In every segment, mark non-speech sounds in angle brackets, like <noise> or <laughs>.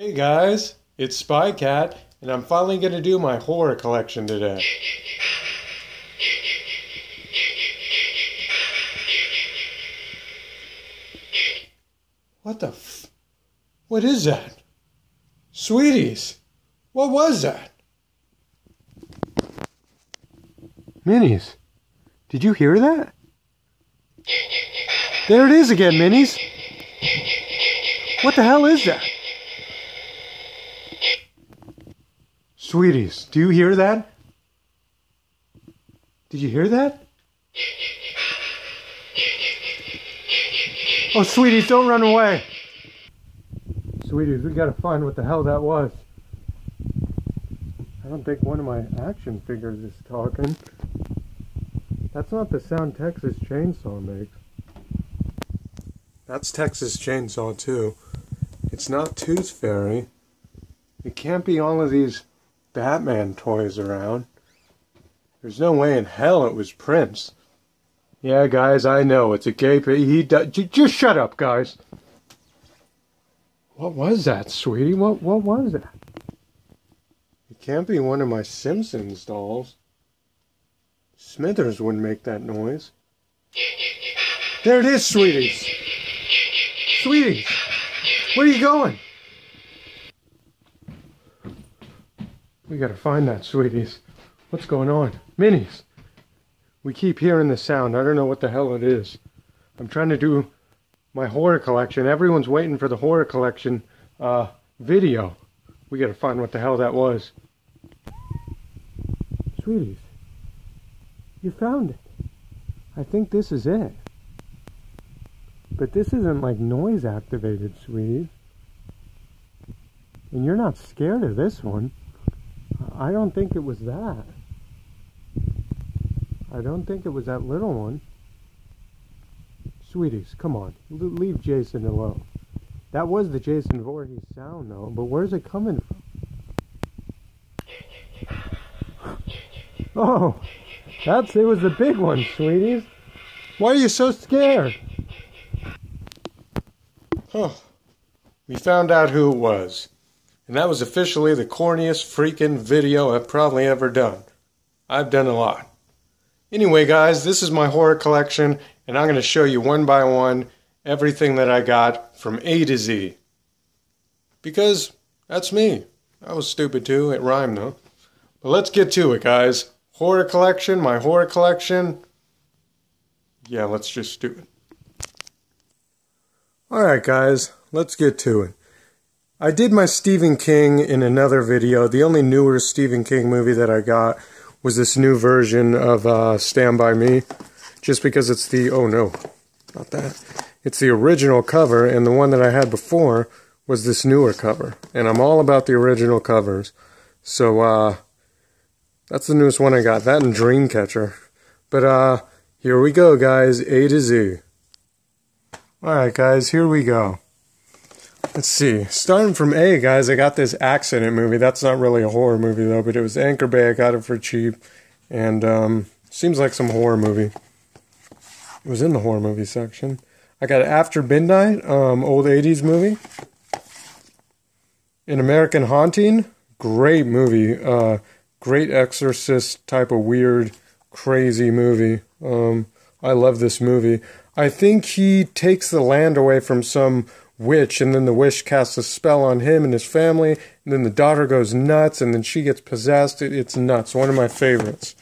Hey guys, it's Spie Kat, and I'm finally going to do my horror collection today. What the f? What is that? Sweeties, what was that? Minis, did you hear that? There it is again, Minis. What the hell is that? Sweeties, do you hear that? Did you hear that? Oh, sweeties, don't run away. Sweeties, we gotta find what the hell that was. I don't think one of my action figures is talking. That's not the sound Texas Chainsaw makes. That's Texas Chainsaw, too. It's not Tooth Fairy. It can't be all of these Batman toys around. There's no way in hell it was Prince. Yeah, guys, I know it's a gay. He just shut up, guys. What was that, sweetie? What what was that? It can't be one of my Simpsons dolls. Smithers wouldn't make that noise. There it is, sweeties. Sweeties, where are you going? We gotta find that, sweeties. What's going on? Minis. We keep hearing the sound. I don't know what the hell it is. I'm trying to do my horror collection. Everyone's waiting for the horror collection uh, video. We gotta find what the hell that was. Sweeties. You found it. I think this is it. But this isn't like noise activated, sweetie. And you're not scared of this one. I don't think it was that. I don't think it was that little one. Sweeties, come on. Leave Jason alone. That was the Jason Voorhees sound, though. But where's it coming from? <sighs> Oh, that's it was the big one, sweeties. Why are you so scared? Oh, we found out who it was. And that was officially the corniest freaking video I've probably ever done. I've done a lot. Anyway, guys, this is my horror collection, and I'm going to show you one by one everything that I got from A to Z. Because that's me. I was stupid too. It rhymed though. But let's get to it, guys. Horror collection, my horror collection. Yeah, let's just do it. Alright, guys, let's get to it. I did my Stephen King in another video. The only newer Stephen King movie that I got was this new version of uh, Stand By Me. Just because it's the, oh no, not that. It's the original cover, and the one that I had before was this newer cover. And I'm all about the original covers. So, uh, that's the newest one I got. That and Dreamcatcher. But, uh, here we go, guys. A to Z. Alright, guys, here we go. Let's see. Starting from A, guys, I got this accident movie. That's not really a horror movie, though, but it was Anchor Bay. I got it for cheap. And um, seems like some horror movie. It was in the horror movie section. I got After Midnight, um, old 80s movie. An American Haunting, great movie. Uh, great exorcist type of weird, crazy movie. Um, I love this movie. I think he takes the land away from some witch, and then the witch casts a spell on him and his family, and then the daughter goes nuts, and then she gets possessed. It, it's nuts. One of my favorites.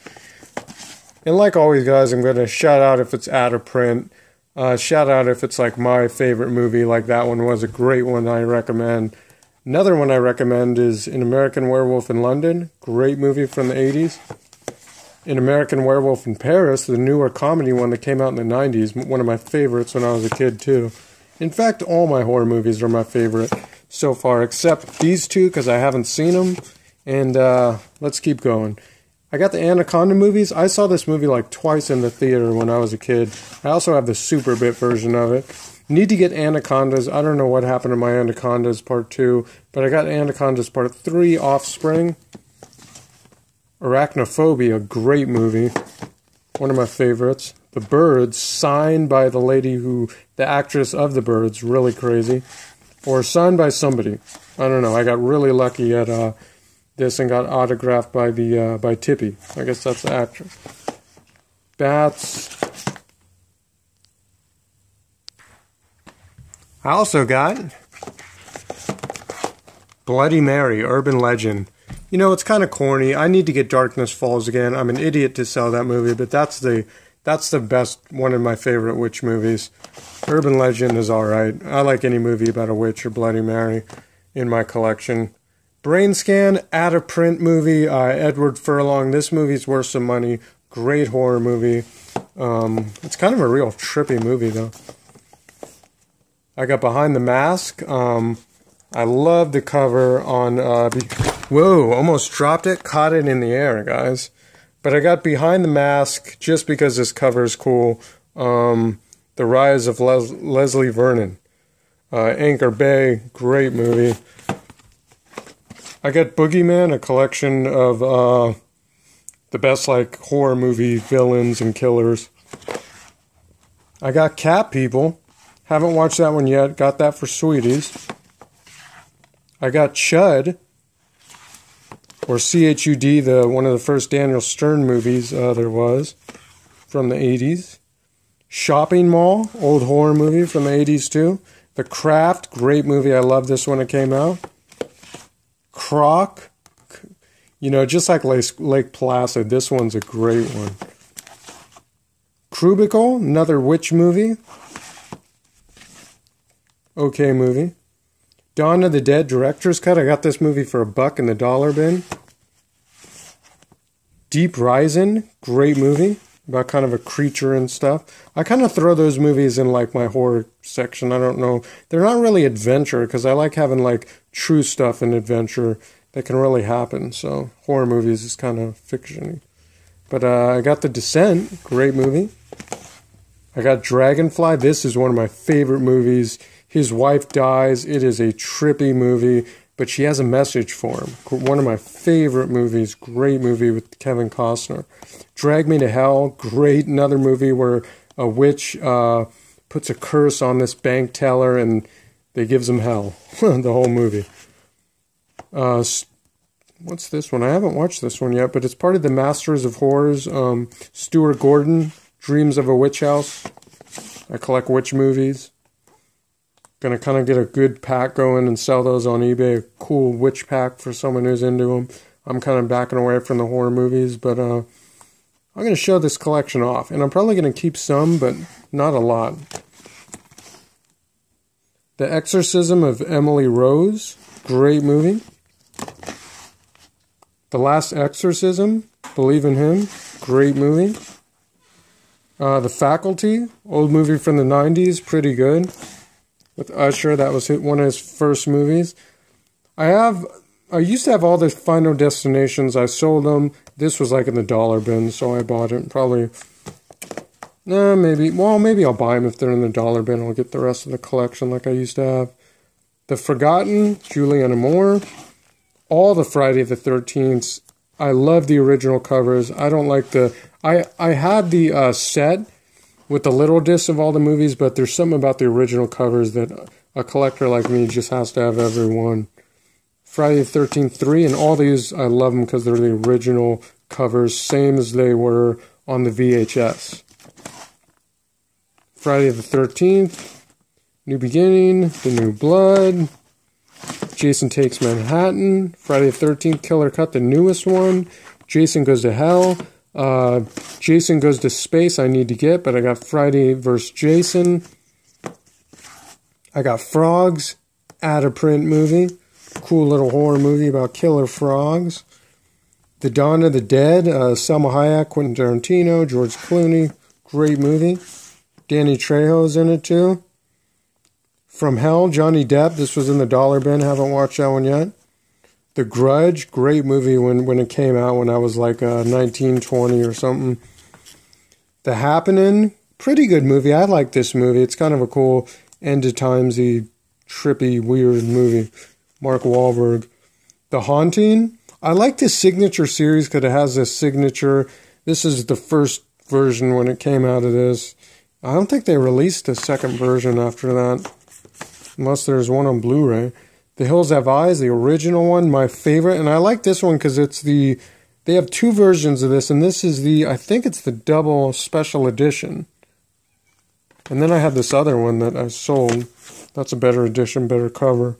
And like always, guys, I'm going to shout out if it's out of print. Uh, shout out if it's like my favorite movie, like that one was a great one I recommend. Another one I recommend is An American Werewolf in London, great movie from the 80s. An American Werewolf in Paris, the newer comedy one that came out in the 90s, one of my favorites when I was a kid too. In fact, all my horror movies are my favorite so far, except these two because I haven't seen them. And uh, let's keep going. I got the Anaconda movies. I saw this movie like twice in the theater when I was a kid. I also have the Super Bit version of it. Need to get Anacondas. I don't know what happened to my Anacondas Part 2, but I got Anacondas Part 3 Offspring. Arachnophobia, a great movie. One of my favorites. The Birds, signed by the lady who, the actress of The Birds, really crazy. or signed by somebody. I don't know. I got really lucky at uh, this and got autographed by the uh, by Tippi. I guess that's the actress. Bats. I also got Bloody Mary, Urban Legend. You know, it's kind of corny. I need to get Darkness Falls again. I'm an idiot to sell that movie, but that's the that's the best one of my favorite witch movies. Urban Legend is all right. I like any movie about a witch or Bloody Mary in my collection. Brain Scan, out of print movie. Uh, Edward Furlong. This movie's worth some money. Great horror movie. Um, it's kind of a real trippy movie though. I got Behind the Mask. Um, I love the cover on. Uh, Whoa! Almost dropped it. Caught it in the air, guys. But I got Behind the Mask just because this cover is cool. Um, the Rise of Les- Leslie Vernon. Uh, Anchor Bay, great movie. I got Boogeyman, a collection of uh, the best like horror movie villains and killers. I got Cat People. Haven't watched that one yet. Got that for Sweeties. I got Chud, or CHUD, the one of the first Daniel Stern movies uh, there was from the 80s. Shopping Mall, old horror movie from the 80s too. The Craft, great movie. I loved this when it came out. Croc, you know, just like Lake Placid, this one's a great one. Crucible, another witch movie. Okay movie. Dawn of the Dead director's cut. I got this movie for a buck in the dollar bin. Deep Rising, great movie about kind of a creature and stuff. I kind of throw those movies in like my horror section. I don't know. They're not really adventure because I like having like true stuff in adventure that can really happen. So horror movies is kind of fictiony. But uh, I got The Descent, great movie. I got Dragonfly. This is one of my favorite movies. His wife dies. It is a trippy movie, but she has a message for him. One of my favorite movies. Great movie with Kevin Costner. Drag Me to Hell, great. Another movie where a witch uh, puts a curse on this bank teller and they gives him hell. <laughs> the whole movie. Uh, what's this one? I haven't watched this one yet, but it's part of the Masters of Horrors. Um, Stuart Gordon, Dreams of a Witch House. I collect witch movies. Gonna kind of get a good pack going and sell those on eBay. A cool witch pack for someone who's into them. I'm kind of backing away from the horror movies, but uh, I'm going to show this collection off, and I'm probably going to keep some, but not a lot. The Exorcism of Emily Rose, great movie. The Last Exorcism, Believe in Him, great movie. Uh, the Faculty, old movie from the 90s, pretty good. With Usher, that was one of his first movies. I have I used to have all the Final Destinations. I sold them. This was like in the dollar bin, so I bought it. Probably, nah, maybe. Well, maybe I'll buy them if they're in the dollar bin. I'll get the rest of the collection like I used to have. The Forgotten, Julianne Moore. All the Friday the Thirteenth. I love the original covers. I don't like the. I I had the uh, set with the little discs of all the movies, but there's something about the original covers that a collector like me just has to have every one. Friday the 13th 3, and all these, I love them because they're the original covers, same as they were on the VHS. Friday the 13th, New Beginning, The New Blood, Jason Takes Manhattan, Friday the 13th, Killer Cut, the newest one, Jason Goes to Hell, uh, Jason Goes to Space, I need to get, but I got Friday vs. Jason. I got Frogs, out of print movie cool little horror movie about killer frogs. The Dawn of the Dead, uh, Salma Hayek, Quentin Tarantino, George Clooney, great movie. Danny Trejo's in it too. From Hell, Johnny Depp. This was in the dollar bin. Haven't watched that one yet. The Grudge, great movie when, when it came out when I was like uh, 19, 20 or something. The Happening, pretty good movie. I like this movie. It's kind of a cool end of timesy, trippy, weird movie. Mark Wahlberg. The Haunting. I like this signature series because it has this signature. This is the first version when it came out of this. I don't think they released a second version after that. unless there's one on Blu-ray. The Hills Have Eyes, the original one, my favorite, and I like this one because it's the. They have two versions of this, and this is the. I think it's the double special edition. And then I have this other one that I sold. That's a better edition, better cover.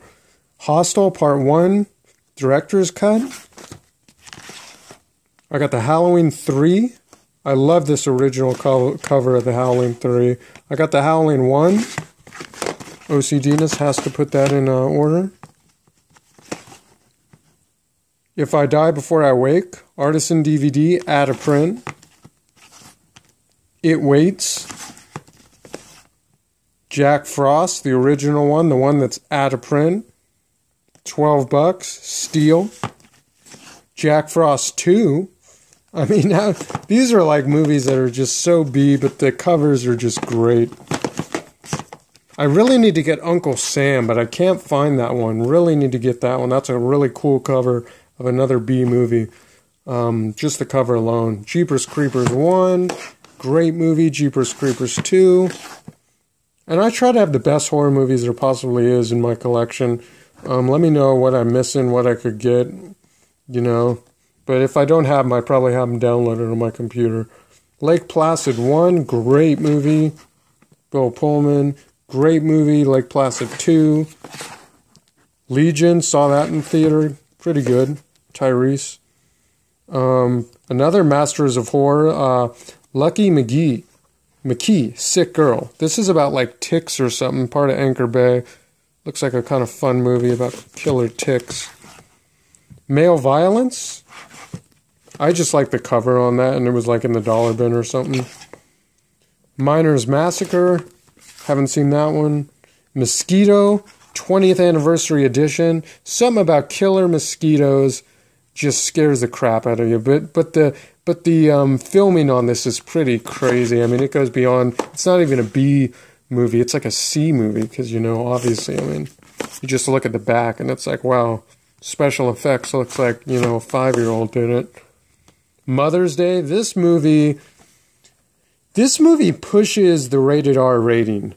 Hostel Part 1, Director's Cut. I got the Halloween 3. I love this original co- cover of the Halloween 3. I got the Halloween 1. OCDness has to put that in uh, order. If I Die Before I Wake, Artisan DVD, add a print. It Waits, Jack Frost, the original one, the one that's out of print, 12 bucks, steal. Jack Frost 2. I mean, <laughs> now, these are like movies that are just so B, but the covers are just great. I really need to get Uncle Sam, but I can't find that one. Really need to get that one. That's a really cool cover of another B movie. Um, just the cover alone. Jeepers Creepers 1, great movie. Jeepers Creepers 2. And I try to have the best horror movies there possibly is in my collection. Um, let me know what I'm missing, what I could get, you know. But if I don't have them, I probably have them downloaded on my computer. Lake Placid 1, great movie. Bill Pullman. Great movie, Lake Placid 2. Legion, saw that in theater. Pretty good. Tyrese. Um, another Masters of Horror, uh, Lucky McGee. McKee, Sick Girl. This is about like ticks or something, part of Anchor Bay. Looks like a kind of fun movie about killer ticks. Male Violence. I just like the cover on that, and it was like in the dollar bin or something. Miner's Massacre. Haven't seen that one. Mosquito, 20th anniversary edition. Something about killer mosquitoes just scares the crap out of you. But but the but the um, filming on this is pretty crazy. I mean, it goes beyond. It's not even a B movie. It's like a C movie because you know, obviously, I mean, you just look at the back and it's like, wow, special effects looks like you know a five year old did it. Mother's Day. This movie this movie pushes the rated R rating.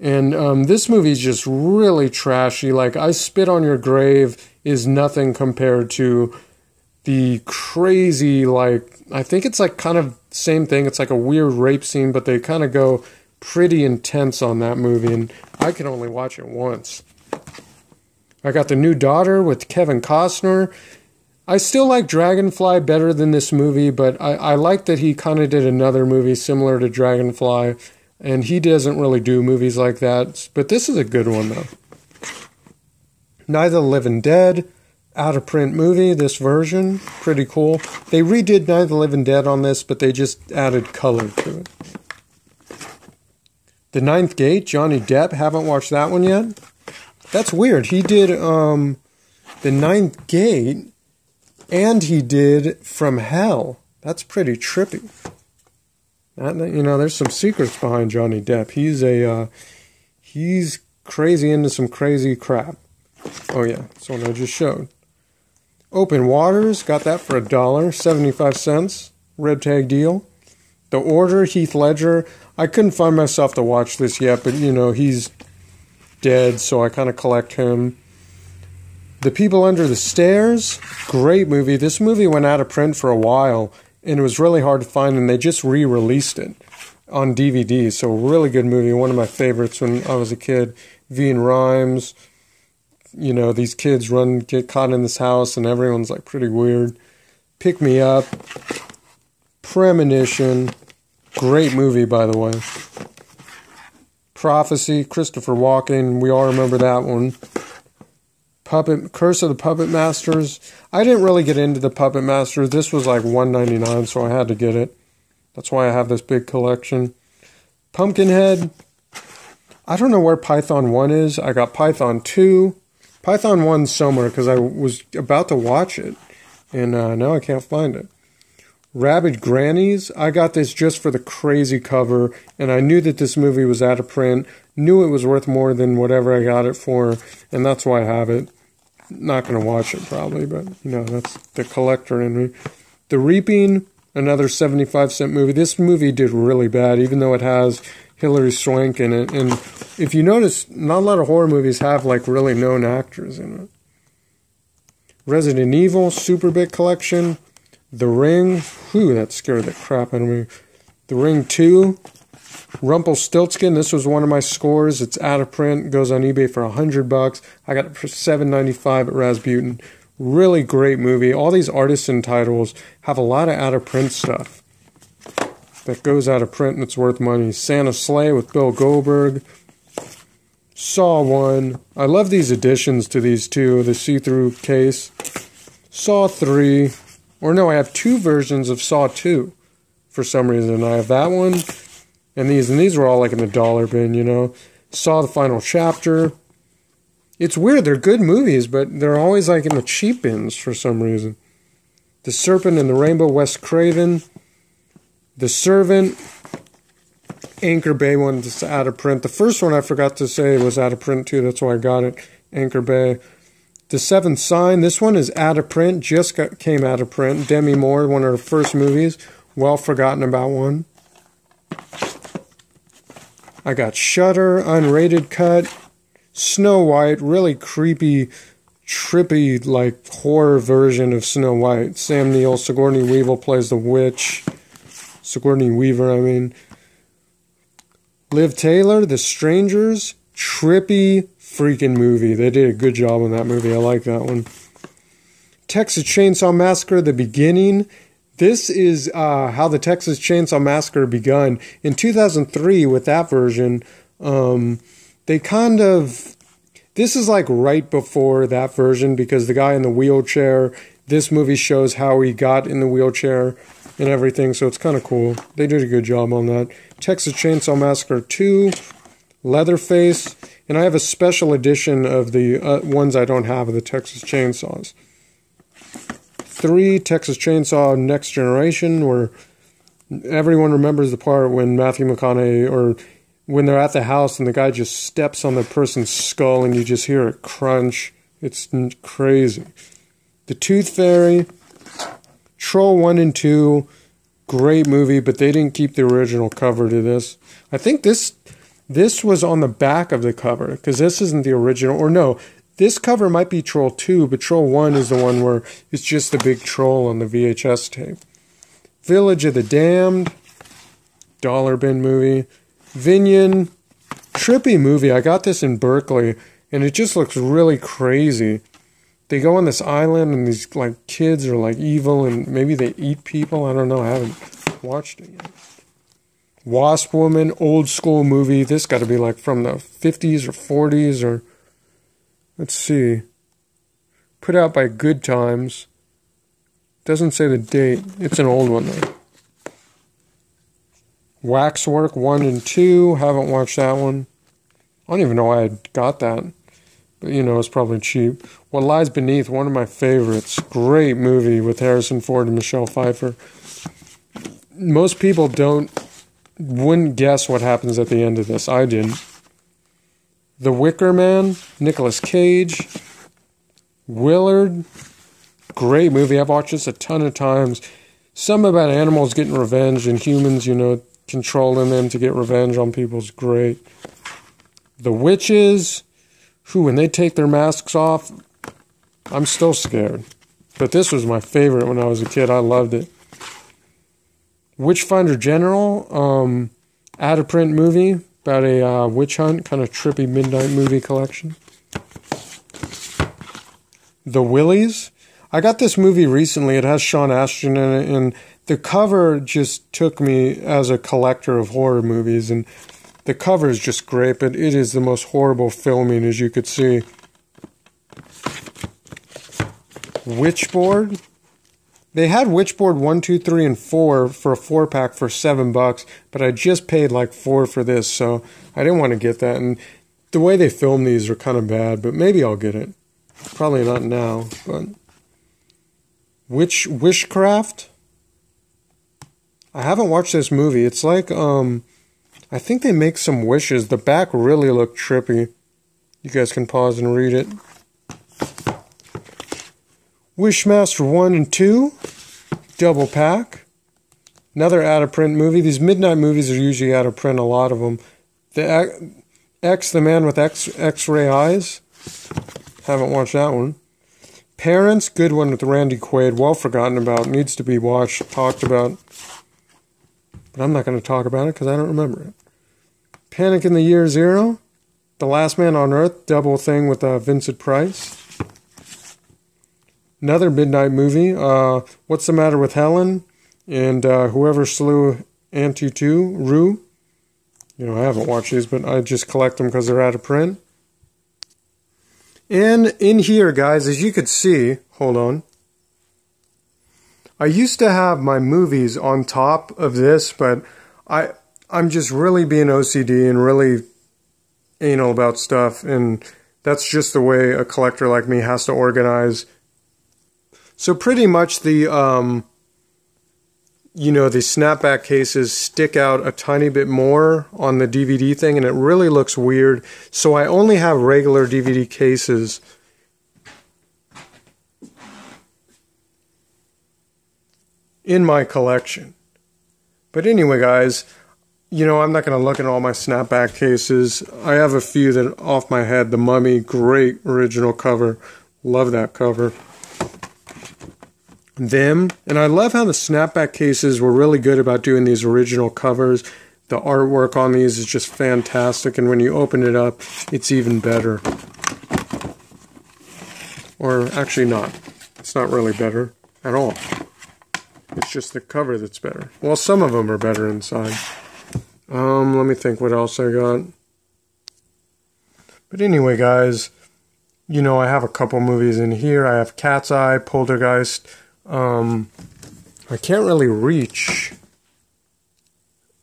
And um, this movie is just really trashy. Like, I Spit on Your Grave is nothing compared to the crazy, like, I think it's like kind of same thing. It's like a weird rape scene, but they kind of go pretty intense on that movie. And I can only watch it once. I got The New Daughter with Kevin Costner. I still like Dragonfly better than this movie, but I, I like that he kind of did another movie similar to Dragonfly, and he doesn't really do movies like that. But this is a good one, though. Night of the Living Dead, out of print movie, this version, pretty cool. They redid Night of the Living Dead on this, but they just added color to it. The Ninth Gate, Johnny Depp, haven't watched that one yet. That's weird. He did um, The Ninth Gate and he did From Hell. That's pretty trippy. That, you know, there's some secrets behind Johnny Depp. He's a uh, he's crazy into some crazy crap. Oh yeah, that's one I just showed. Open Waters got that for a dollar seventy-five cents. Red tag deal. The Order, Heath Ledger. I couldn't find myself to watch this yet, but you know he's dead, so I kind of collect him. The People Under the Stairs, great movie. This movie went out of print for a while and it was really hard to find, and they just re released it on DVD. So, really good movie. One of my favorites when I was a kid. Ving Rhames. You know, these kids run, get caught in this house, and everyone's like pretty weird. Pick Me Up. Premonition. Great movie, by the way. Prophecy, Christopher Walken. We all remember that one. Puppet Curse of the Puppet Masters. I didn't really get into the Puppet Masters. This was like 199, so I had to get it. That's why I have this big collection. Pumpkinhead. I don't know where Python 1 is. I got Python 2. Python 1 somewhere because I was about to watch it, and uh, now I can't find it. Rabid Grannies. I got this just for the crazy cover, and I knew that this movie was out of print. Knew it was worth more than whatever I got it for, and that's why I have it not going to watch it probably, but you know, that's the collector in me. The Reaping, another 75 cent movie. This movie did really bad, even though it has Hilary Swank in it. And if you notice, not a lot of horror movies have like really known actors in it. Resident Evil, Super Bit Collection, The Ring. Whew, that scared the crap out of me. The Ring 2, Rumpelstiltskin. This was one of my scores. It's out of print. Goes on eBay for a hundred bucks. I got it for seven ninety five at Rasputin. Really great movie. All these artisan titles have a lot of out of print stuff that goes out of print and it's worth money. Santa Slay with Bill Goldberg. Saw 1. I love these additions to these two, the see through case. Saw 3. Or no, I have two versions of Saw 2 for some reason. I have that one and these, and these were all like in the dollar bin, you know. Saw the final chapter. It's weird. They're good movies, but they're always like in the cheap bins for some reason. The Serpent and the Rainbow, Wes Craven. The Servant, Anchor Bay one that's out of print. The first one I forgot to say was out of print too. That's why I got it. Anchor Bay. The Seventh Sign. This one is out of print. Just got, came out of print. Demi Moore, one of her first movies. Well forgotten about one. I got Shutter, unrated cut. Snow White, really creepy, trippy, like horror version of Snow White. Sam Neill, Sigourney Weaver plays the witch. Sigourney Weaver, I mean. Liv Tyler, The Strangers, trippy freaking movie. They did a good job on that movie. I like that one. Texas Chainsaw Massacre, The Beginning. This is uh, how the Texas Chainsaw Massacre begun. In 2003, with that version, um, they kind of this is like right before that version because the guy in the wheelchair this movie shows how he got in the wheelchair and everything so it's kind of cool they did a good job on that texas chainsaw massacre 2 leatherface and i have a special edition of the uh, ones i don't have of the texas chainsaws 3 texas chainsaw next generation where everyone remembers the part when matthew mcconaughey or when they're at the house and the guy just steps on the person's skull and you just hear it crunch. It's crazy. The Tooth Fairy, Troll 1 and 2, great movie, but they didn't keep the original cover to this. I think this this was on the back of the cover because this isn't the original or no, this cover might be Troll 2, but Troll 1 is the one where it's just the big troll on the VHS tape. Village of the Damned, dollar bin movie. Vinion, trippy movie. I got this in Berkeley, and it just looks really crazy. They go on this island, and these like kids are like evil, and maybe they eat people. I don't know. I haven't watched it yet. Wasp Woman, old school movie. This got to be like from the 50s or 40s, or let's see. Put out by Good Times. Doesn't say the date. It's an old one though. Waxwork 1 and 2. Haven't watched that one. I don't even know why I got that. You know, it's probably cheap. What Lies Beneath, one of my favorites. Great movie with Harrison Ford and Michelle Pfeiffer. Most people don't, wouldn't guess what happens at the end of this. I didn't. The Wicker Man, Nicolas Cage. Willard, great movie. I've watched this a ton of times. Some about animals getting revenge and humans, you know, controlling them to get revenge on people is great. The witches, who, when they take their masks off, I'm still scared. But this was my favorite when I was a kid. I loved it. Witchfinder General, um, out of print movie about a uh, witch hunt, kind of trippy midnight movie collection. The Willies. I got this movie recently. It has Sean Astin in it, and the cover just took me as a collector of horror movies, and the cover is just great, but it is the most horrible filming, as you could see. Witchboard. They had Witchboard 1, 2, 3, and 4 for a 4 pack for 7 bucks, but I just paid like 4 for this, so I didn't want to get that. And the way they film these are kind of bad, but maybe I'll get it. Probably not now, but. Witch Wishcraft? I haven't watched this movie. It's like um I think they make some wishes. The back really looked trippy. You guys can pause and read it. Wishmaster 1 and 2 double pack. Another out of print movie. These midnight movies are usually out of print, a lot of them. The X, the man with X X-ray eyes. Haven't watched that one. Parents, good one with Randy Quaid. Well forgotten about. Needs to be watched, talked about. But I'm not going to talk about it because I don't remember it. Panic in the Year Zero. The Last Man on Earth. Double thing with uh, Vincent Price. Another midnight movie. Uh, What's the Matter with Helen? And uh, Whoever Slew Auntie 2, Roo. You know, I haven't watched these, but I just collect them because they're out of print. And in here, guys, as you could see, hold on. I used to have my movies on top of this, but I I'm just really being OCD and really anal about stuff, and that's just the way a collector like me has to organize. So pretty much the um, you know, the snapback cases stick out a tiny bit more on the DVD thing and it really looks weird. So I only have regular DVD cases. in my collection. But anyway, guys, you know, I'm not going to look at all my snapback cases. I have a few that off my head. The Mummy, great original cover. Love that cover them. And I love how the snapback cases were really good about doing these original covers. The artwork on these is just fantastic, and when you open it up, it's even better. Or actually, not. It's not really better at all. It's just the cover that's better. Well, some of them are better inside. Um, let me think what else I got. But anyway, guys, you know, I have a couple movies in here. I have Cat's Eye, Poltergeist, um, I can't really reach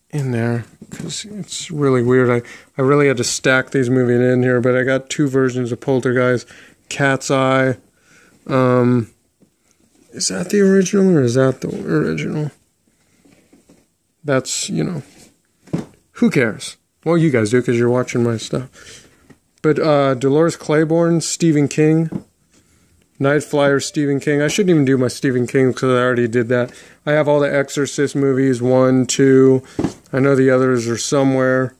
in there because it's really weird. I, I really had to stack these movies in here, but I got two versions of Poltergeist. Cat's Eye. Um, is that the original or is that the original? That's, you know, who cares? Well, you guys do because you're watching my stuff. But uh, Dolores Claiborne, Stephen King, Night Flyer, Stephen King. I shouldn't even do my Stephen King because I already did that. I have all the Exorcist movies one, two. I know the others are somewhere.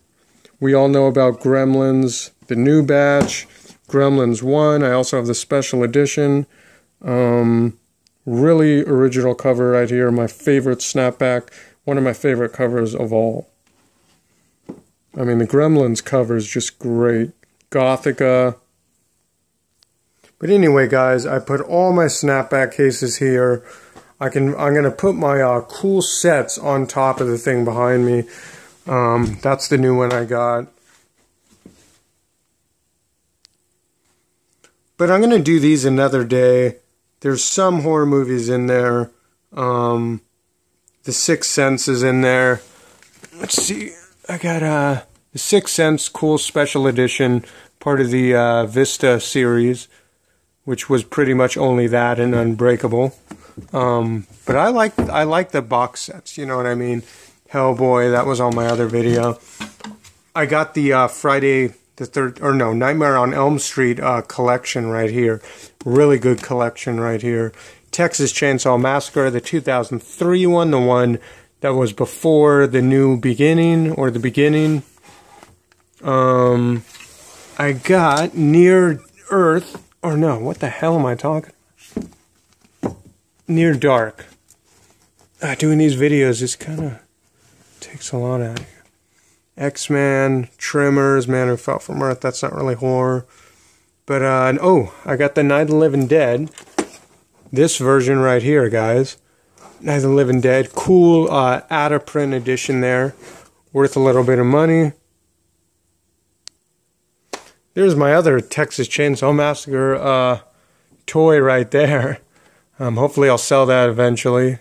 We all know about Gremlins, the new batch, Gremlins 1. I also have the special edition. Um, really original cover right here. My favorite snapback. One of my favorite covers of all. I mean, the Gremlins cover is just great. Gothika. But anyway, guys, I put all my snapback cases here. I can, I'm going to put my uh, cool sets on top of the thing behind me. Um, that's the new one I got. But I'm going to do these another day. There's some horror movies in there. Um, the Sixth Sense is in there. Let's see. I got uh, the Sixth Sense cool special edition, part of the uh, Vista series which was pretty much only that and Unbreakable. Um, but I like I like the box sets. You know what I mean? Hellboy. That was on my other video. I got the uh, Friday the third or no Nightmare on Elm Street uh, collection right here. Really good collection right here. Texas Chainsaw Massacre, the 2003 one, the one that was before the new beginning or the beginning. Um, I got Near Earth or no, what the hell am I talking? Near dark. Uh, doing these videos just kind of takes a lot out of you. X-Men, Tremors, Man Who Fell from Earth. That's not really horror. But, uh, oh, I got the Night of the Living Dead. This version right here, guys. Night of the Living Dead. Cool, uh, out of print edition there. Worth a little bit of money. There's my other Texas Chainsaw Massacre uh, toy right there. <laughs> Um, hopefully I'll sell that eventually.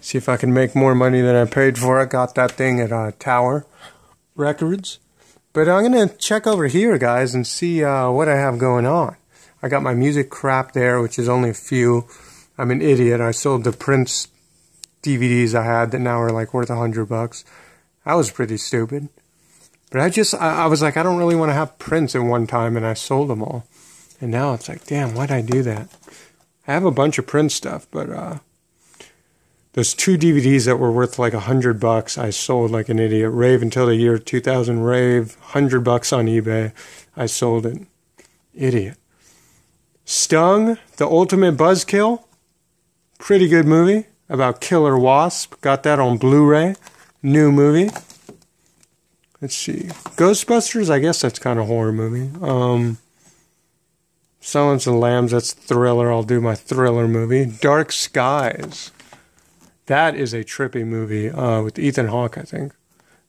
See if I can make more money than I paid for it. Got that thing at uh, Tower Records. But I'm going to check over here, guys, and see uh, what I have going on. I got my music crap there, which is only a few. I'm an idiot. I sold the Prince DVDs I had that now are like worth a hundred bucks. That was pretty stupid. But I just, I, I was like, I don't really want to have Prince at one time, and I sold them all. And now it's like, damn, why'd I do that? I have a bunch of print stuff, but uh, those two DVDs that were worth like a hundred bucks, I sold like an idiot. Rave until the year 2000. Rave, hundred bucks on eBay. I sold it. Idiot. Stung, the ultimate buzzkill. Pretty good movie about Killer Wasp. Got that on Blu-ray. New movie. Let's see. Ghostbusters, I guess that's kind of horror movie. Um, Silence the Lambs, that's thriller. I'll do my thriller movie. Dark Skies. That is a trippy movie uh, with Ethan Hawke, I think.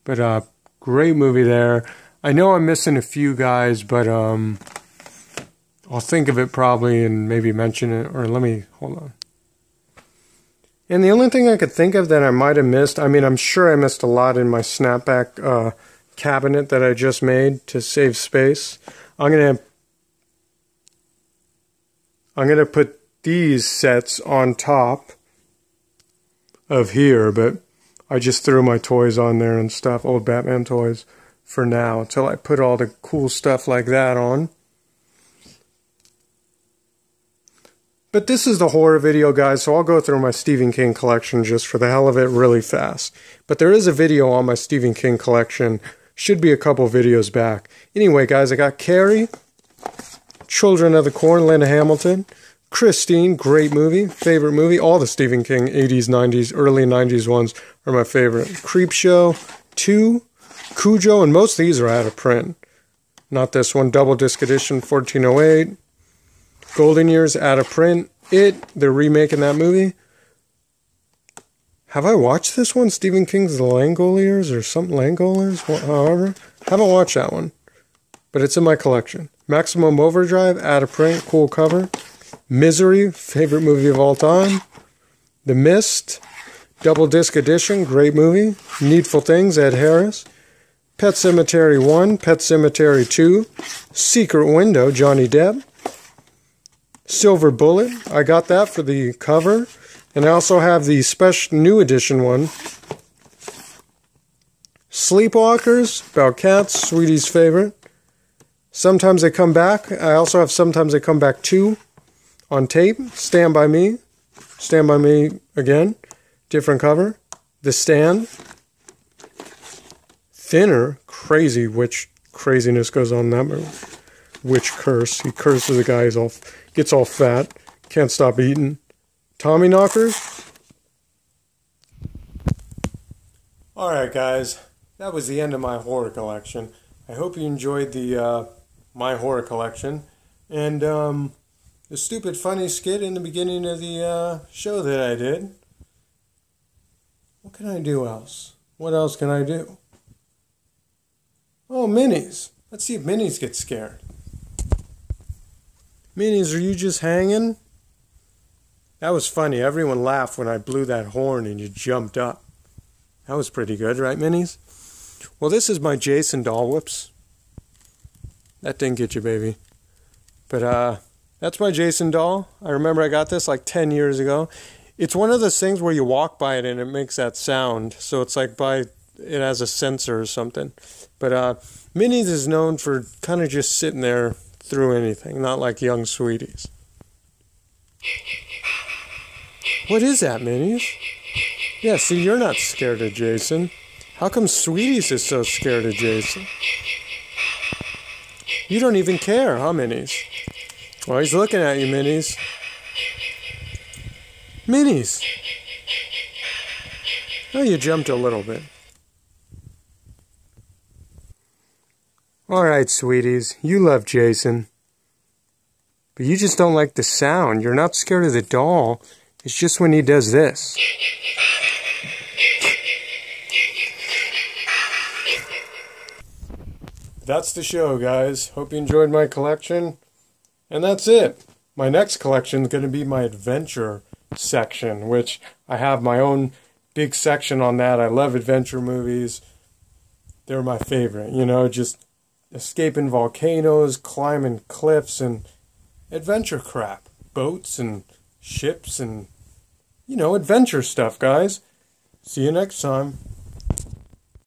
But uh, great movie there. I know I'm missing a few guys, but um, I'll think of it probably and maybe mention it. Or let me hold on. And the only thing I could think of that I might have missed, I mean, I'm sure I missed a lot in my snapback uh, cabinet that I just made to save space. I'm gonna I'm gonna put these sets on top of here, but I just threw my toys on there and stuff, old Batman toys, for now, until I put all the cool stuff like that on. But this is the horror video, guys, so I'll go through my Stephen King collection just for the hell of it really fast. But there is a video on my Stephen King collection. Should be a couple videos back. Anyway, guys, I got Carrie, Children of the Corn, Linda Hamilton. Christine, great movie, favorite movie. All the Stephen King 80s, 90s, early 90s ones are my favorite. Creepshow, 2, Cujo, and most of these are out of print. Not this one, double disc edition, 1408. Golden Years, out of print. It, they're remaking that movie. Have I watched this one? Stephen King's The Langoliers or something, Langoliers, however. Haven't watched that one, but it's in my collection. Maximum Overdrive, out of print, cool cover. Misery, favorite movie of all time. The Mist, double disc edition, great movie. Needful Things, Ed Harris. Pet Sematary 1, Pet Sematary 2. Secret Window, Johnny Depp. Silver Bullet, I got that for the cover. And I also have the special new edition one. Sleepwalkers, about cats, Sweetie's favorite. Sometimes they come back. I also have Sometimes They Come Back 2 on tape. Stand By Me. Stand By Me again. Different cover. The Stand. Thinner. Crazy which craziness goes on in that movie. Witch curse. He curses the guy. He's all, gets all fat. Can't stop eating. Tommy Knockers. Alright, guys. That was the end of my horror collection. I hope you enjoyed the uh, my horror collection. And um, the stupid funny skit in the beginning of the uh, show that I did. What can I do else? What else can I do? Oh, minis. Let's see if minis get scared. Minis, are you just hanging? That was funny. Everyone laughed when I blew that horn and you jumped up. That was pretty good, right, minis? Well, this is my Jason doll. Whoops. That didn't get you, baby. But uh, that's my Jason doll. I remember I got this like 10 years ago. It's one of those things where you walk by it and it makes that sound. So it's like by it has a sensor or something. But uh, Minis is known for kind of just sitting there through anything, not like young sweeties. What is that, Minis? Yeah, see, you're not scared of Jason. How come Sweeties is so scared of Jason? You don't even care, huh, Minis? Well, he's looking at you, Minis. Minis! Oh, you jumped a little bit. Alright, sweeties, you love Jason. But you just don't like the sound. You're not scared of the doll. It's just when he does this. That's the show, guys. Hope you enjoyed my collection. And that's it. My next collection is going to be my adventure section, which I have my own big section on that. I love adventure movies. They're my favorite. You know, just escaping volcanoes, climbing cliffs, and adventure crap. Boats and ships and, you know, adventure stuff, guys. See you next time.